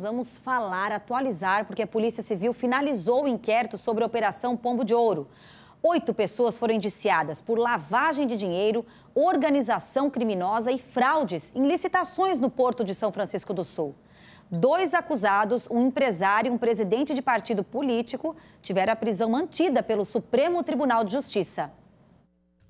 Vamos falar, atualizar, porque a Polícia Civil finalizou o inquérito sobre a Operação Pombo de Ouro. Oito pessoas foram indiciadas por lavagem de dinheiro, organização criminosa e fraudes em licitações no Porto de São Francisco do Sul. Dois acusados, um empresário e um presidente de partido político, tiveram a prisão mantida pelo Supremo Tribunal de Justiça.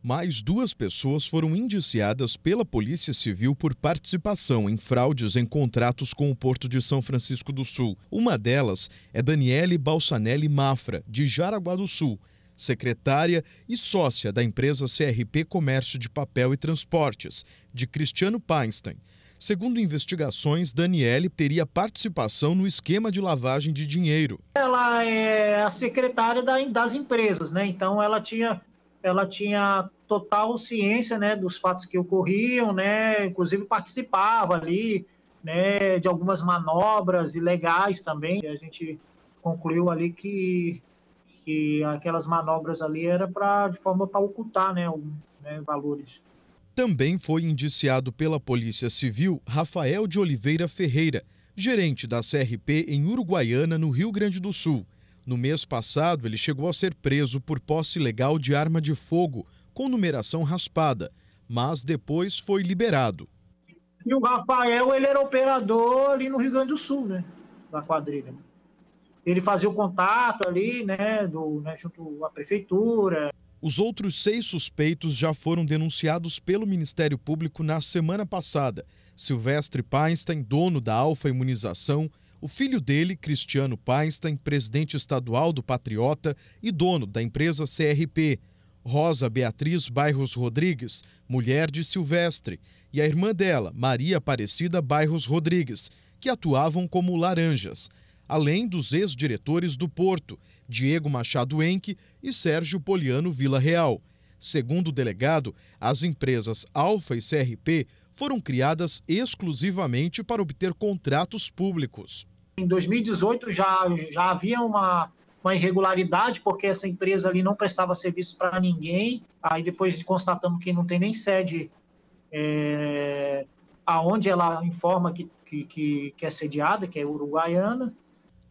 Mais duas pessoas foram indiciadas pela Polícia Civil por participação em fraudes em contratos com o Porto de São Francisco do Sul. Uma delas é Daniele Balsanelli Mafra, de Jaraguá do Sul, secretária e sócia da empresa CRP Comércio de Papel e Transportes, de Cristiano Painstein. Segundo investigações, Daniele teria participação no esquema de lavagem de dinheiro. Ela é a secretária das empresas, né? Então ela tinha ela tinha total ciência né, dos fatos que ocorriam, né, inclusive participava ali né, de algumas manobras ilegais também. A gente concluiu ali que, que aquelas manobras ali era para de forma para ocultar né, um, né, valores. Também foi indiciado pela Polícia Civil Rafael de Oliveira Ferreira, gerente da CRP em Uruguaiana, no Rio Grande do Sul. No mês passado, ele chegou a ser preso por posse ilegal de arma de fogo com numeração raspada, mas depois foi liberado. E o Rafael, ele era operador ali no Rio Grande do Sul, né? Da quadrilha. Ele fazia o contato ali, né, do, né, junto à prefeitura. Os outros seis suspeitos já foram denunciados pelo Ministério Público na semana passada. Silvestre Painstein, dono da Alfa Imunização, o filho dele, Cristiano Painstein, presidente estadual do Patriota e dono da empresa CRP, Rosa Beatriz Bairros Rodrigues, mulher de Silvestre, e a irmã dela, Maria Aparecida Bairros Rodrigues, que atuavam como laranjas, além dos ex-diretores do Porto, Diego Machado Enque e Sérgio Poliano Vila Real. Segundo o delegado, as empresas Alfa e CRP foram criadas exclusivamente para obter contratos públicos. Em 2018 já, já havia uma, uma irregularidade, porque essa empresa ali não prestava serviço para ninguém. Aí depois constatamos que não tem nem sede é, aonde ela informa que, que, que, que é sediada, que é uruguaiana.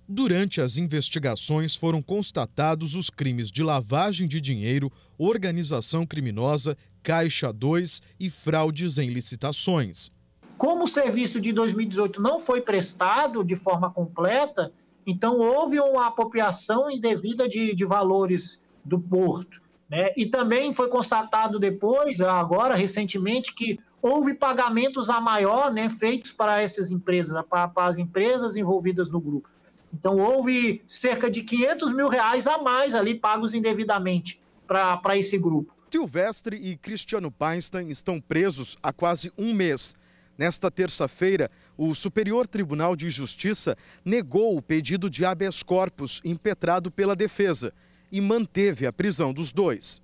Durante as investigações foram constatados os crimes de lavagem de dinheiro, organização criminosa, Caixa 2 e fraudes em licitações. Como o serviço de 2018 não foi prestado de forma completa, então houve uma apropriação indevida de, de valores do porto. Né? E também foi constatado depois, agora, recentemente, que houve pagamentos a maior né, feitos para essas empresas, para, para as empresas envolvidas no grupo. Então, houve cerca de 500 mil reais a mais ali pagos indevidamente para esse grupo. Silvestre e Cristiano Painstein estão presos há quase um mês Nesta terça-feira, o Superior Tribunal de Justiça negou o pedido de habeas corpus impetrado pela defesa e manteve a prisão dos dois.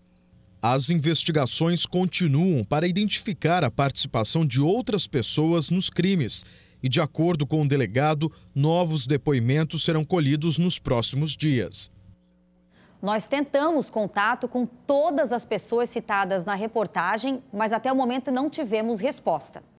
As investigações continuam para identificar a participação de outras pessoas nos crimes e, de acordo com o delegado, novos depoimentos serão colhidos nos próximos dias. Nós tentamos contato com todas as pessoas citadas na reportagem, mas até o momento não tivemos resposta.